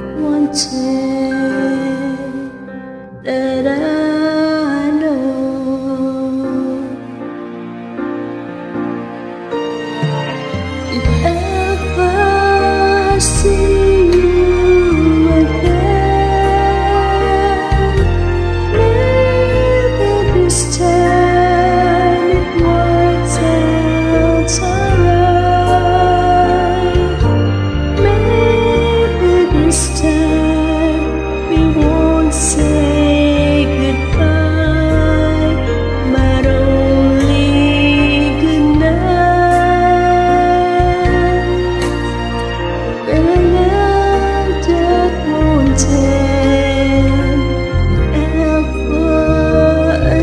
不安静。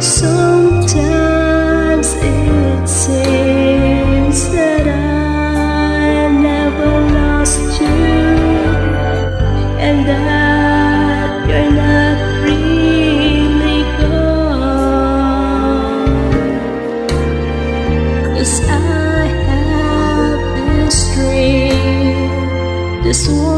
Sometimes it seems that I never lost you and that you're not really I have this dream, this one.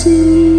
心。